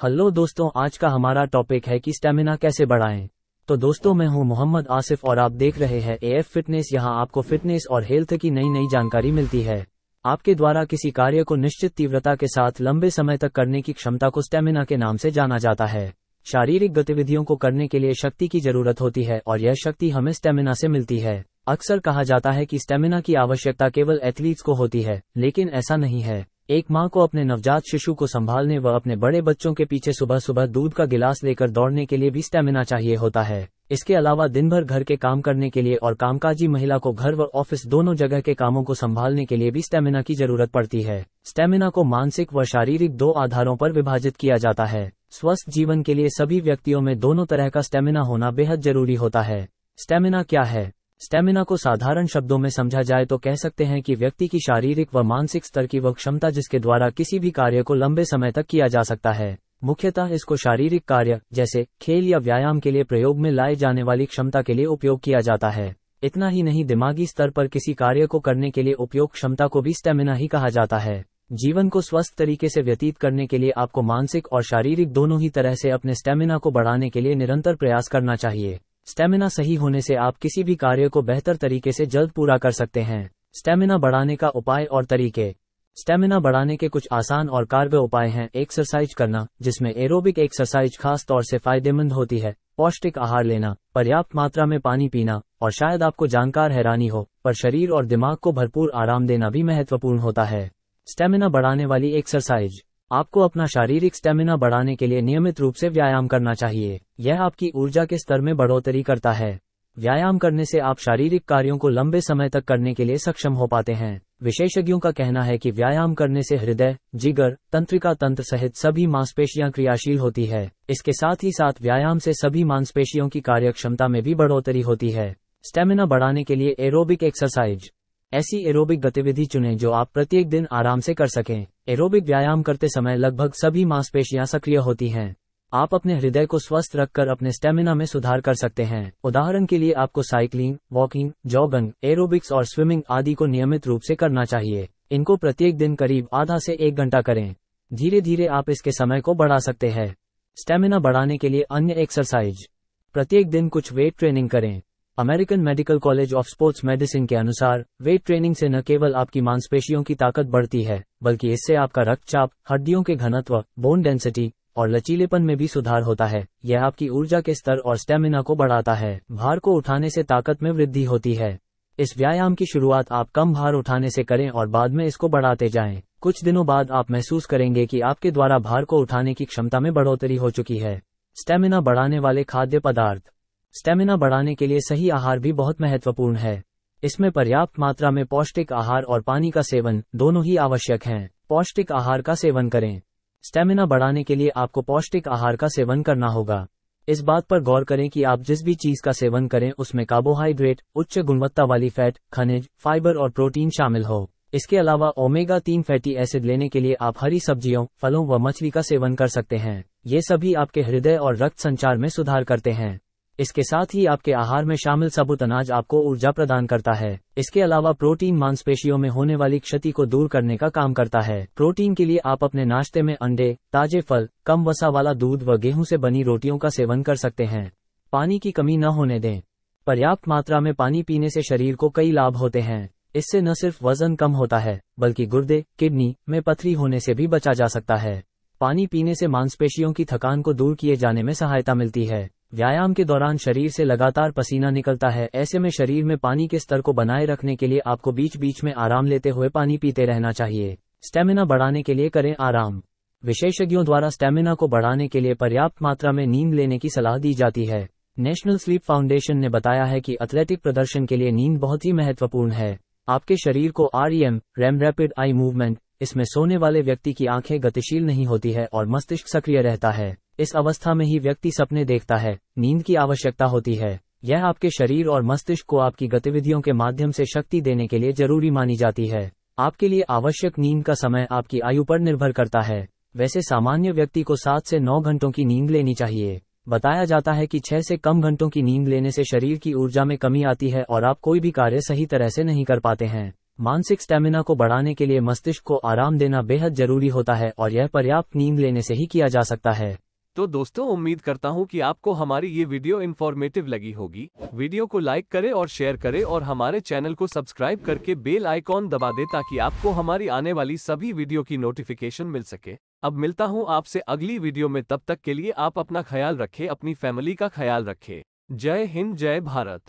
Hello दोस्तों, आज का हमारा टॉपिक है कि स्टेमिना कैसे बढ़ाएँ। तो दोस्तों, मैं हूँ मोहम्मद आसिफ और आप देख रहे हैं एएफ फिटनेस यहाँ आपको फिटनेस और हेल्थ की नई नई जानकारी मिलती है। आपके द्वारा किसी कार्य को निश्चित तीव्रता के साथ लंबे समय तक करने की क्षमता को स्टेमिना के नाम से जाना जाता है। शारीरिक गतिविधियों को करने के लिए शक्ति की ज़रूरत होती है और यह शक्ति हमें स्टेमिना से मिलती है। अक्सर कहा जाता है कि स्टेमिना की आवश्यकता केवल एथलीट्स को होती है, लेकिन ऐसा नहीं है। एक माँ को अपने नवजात शिशु को संभालने व अपने बड़े बच्चों के पीछे सुबह सुबह दूध का गिलास लेकर दौड़ने के लिए भी स्टेमिना चाहिए होता है। इसके अलावा दिन भर घर के काम करने के लिए और कामकाजी महिला को घर व ऑफ़िस दोनों जगह के कामों को संभालने के लिए भी स्टेमिना की ज़रूरत पड़ती है। स्टेमिना को मानसिक व शारीरिक दो आधारों पर विभाजित किया जाता है। स्वस्थ जीवन के लिए सभी व्यक्तियों में दोनों तरह का स्टेमिना होना बेहद ज़रूरी होता है। स्टेमिना क्या है? स्टेमिना को साधारण शब्दों में समझा जाए तो कह सकते हैं कि व्यक्ति की शारीरिक व मानसिक स्तर की वह क्षमता जिसके द्वारा किसी भी कार्य को लंबे समय तक किया जा सकता है। मुख्यतः इसको शारीरिक कार्य, जैसे खेल या व्यायाम के लिए प्रयोग में लाए जाने वाली क्षमता के लिए उपयोग किया जाता है। इतना ही नहीं, दिमागी स्तर पर किसी कार्य को करने के लिए उपयोग क्षमता को भी स्टेमिना ही कहा जाता है। जीवन को स्वस्थ तरीके से व्यतीत करने के लिए आपको मानसिक और शारीरिक दोनों ही तरह से अपने स्टेमिना को बढ़ाने के लिए निरंतर प्रयास करना चाहिए। स्टेमिना सही होने से आप किसी भी कार्य को बेहतर तरीके से जल्द पूरा कर सकते हैं। स्टेमिना बढ़ाने का उपाय और तरीके। स्टेमिना बढ़ाने के कुछ आसान और कारगर उपाय हैं। एक्सरसाइज करना, जिसमें एरोबिक एक्सरसाइज खास तौर से फ़ायदेमंद होती है। पौष्टिक आहार लेना, पर्याप्त मात्रा में पानी पीना, और शायद आपको जानकार हैरानी हो, पर शरीर और दिमाग को भरपूर आराम देना भी महत्वपूर्ण होता है। स्टेमिना बढ़ाने वाली एक्सरसाइज। आपको अपना शारीरिक स्टेमिना बढ़ाने के लिए नियमित रूप से व्यायाम करना चाहिए। यह आपकी ऊर्जा के स्तर में बढ़ोतरी करता है। व्यायाम करने से आप शारीरिक कार्यों को लंबे समय तक करने के लिए सक्षम हो पाते हैं। विशेषज्ञों का कहना है कि व्यायाम करने से हृदय, जिगर, तंत्रिका तंत्र सहित सभी मांसपेशियाँ क्रियाशील होती है। इसके साथ ही साथ व्यायाम से सभी मांसपेशियों की कार्य क्षमता में भी बढ़ोतरी होती है। स्टेमिना बढ़ाने के लिए एरोबिक एक्सरसाइज। ऐसी एरोबिक गतिविधि चुनें जो आप प्रत्येक दिन आराम से कर सकें। एरोबिक व्यायाम करते समय लगभग सभी मांसपेशियाँ सक्रिय होती हैं। आप अपने हृदय को स्वस्थ रखकर अपने स्टेमिना में सुधार कर सकते हैं। उदाहरण के लिए आपको साइकिलिंग, वॉकिंग, जॉगिंग, एरोबिक्स और स्विमिंग आदि को नियमित रूप से करना चाहिए। इनको प्रत्येक दिन करीब आधा से एक घंटा करें। धीरे धीरे आप इसके समय को बढ़ा सकते हैं। स्टेमिना बढ़ाने के लिए अन्य एक्सरसाइज। प्रत्येक दिन कुछ वेट ट्रेनिंग करें। American medical college of sports medicine के अनुसार वेट ट्रेनिंग से न केवल आपकी मांसपेशियों की ताकत बढ़ती है, बल्कि इससे आपका रक्तचाप, हड्डियों के घनत्व बोन डेंसिटी और लचीलेपन में भी सुधार होता है। यह आपकी ऊर्जा के स्तर और स्टेमिना को बढ़ाता है। भार को उठाने से ताकत में वृद्धि होती है। इस व्यायाम की शुरुआत आप कम भार उठाने से करें और बाद में इसको बढ़ाते जाएँ। कुछ दिनों बाद आप महसूस करेंगे कि आपके द्वारा भार को उठाने की क्षमता में बढ़ोतरी हो चुकी है। स्टेमिना बढ़ाने वाले खाद्य पदार्थ स्टेमिना बढ़ाने के लिए सही आहार भी बहुत महत्वपूर्ण है। इसमें पर्याप्त मात्रा में पौष्टिक आहार और पानी का सेवन दोनों ही आवश्यक हैं। पौष्टिक आहार का सेवन करें। स्टेमिना बढ़ाने के लिए आपको पौष्टिक आहार का सेवन करना होगा। इस बात पर गौर करें कि आप जिस भी चीज़ का सेवन करें, उसमें कार्बोहाइड्रेट उच्च गुणवत्ता वाली फैट खनिज फाइबर और प्रोटीन शामिल हो। इसके अलावा ओमेगा तीन फैटी एसिड लेने के लिए आप हरी सब्जियों, फलों व मछली का सेवन कर सकते हैं। ये सभी आपके हृदय और रक्त संचार में सुधार करते हैं। इसके साथ ही आपके आहार में शामिल सबूत अनाज आपको ऊर्जा प्रदान करता है। इसके अलावा प्रोटीन मांसपेशियों में होने वाली क्षति को दूर करने का काम करता है। प्रोटीन के लिए आप अपने नाश्ते में अंडे, ताजे फल, कम वसा वाला दूध व गेहूँ से बनी रोटियों का सेवन कर सकते हैं। पानी की कमी न होने दें। पर्याप्त मात्रा में पानी पीने से शरीर को कई लाभ होते हैं। इससे न सिर्फ़ वज़न कम होता है, बल्कि गुर्दे, किडनी में पथरी होने से भी बचा जा सकता है। पानी पीने से मांसपेशियों की थकान को दूर किए जाने में सहायता मिलती है। व्यायाम के दौरान शरीर से लगातार पसीना निकलता है। ऐसे में शरीर में पानी के स्तर को बनाए रखने के लिए आपको बीच बीच में आराम लेते हुए पानी पीते रहना चाहिए। स्टेमिना बढ़ाने के लिए करें आराम। विशेषज्ञों द्वारा स्टेमिना को बढ़ाने के लिए पर्याप्त मात्रा में नींद लेने की सलाह दी जाती है। नेशनल स्लीप फाउंडेशन ने बताया है कि एथलेटिक प्रदर्शन के लिए नींद बहुत ही महत्वपूर्ण है। आपके शरीर को R REM rapid eye movement, इसमें सोने वाले व्यक्ति की आँखें गतिशील नहीं होती है और मस्तिष्क सक्रिय रहता है। इस अवस्था में ही व्यक्ति सपने देखता है, नींद की आवश्यकता होती है। यह आपके शरीर और मस्तिष्क को आपकी गतिविधियों के माध्यम से शक्ति देने के लिए ज़रूरी मानी जाती है। आपके लिए आवश्यक नींद का समय आपकी आयु पर निर्भर करता है। वैसे सामान्य व्यक्ति को सात से नौ घंटों की नींद लेनी चाहिए। बताया जाता है कि छह से कम घंटों की नींद लेने से शरीर की ऊर्जा में कमी आती है और आप कोई भी कार्य सही तरह से नहीं कर पाते हैं। मानसिक स्टेमिना को बढ़ाने के लिए मस्तिष्क को आराम देना बेहद ज़रूरी होता है और यह पर्याप्त नींद लेने से ही किया जा सकता है। तो दोस्तों, उम्मीद करता हूँ कि आपको हमारी ये वीडियो इन्फॉर्मेटिव लगी होगी। वीडियो को लाइक करें और शेयर करें और हमारे चैनल को सब्सक्राइब करके बेल आइकॉन दबा दे ताकि आपको हमारी आने वाली सभी वीडियो की नोटिफिकेशन मिल सके। अब मिलता हूँ आपसे अगली वीडियो में, तब तक के लिए आप अपना ख्याल रखें, अपनी फैमिली का ख्याल रखें। जय हिंद, जय भारत।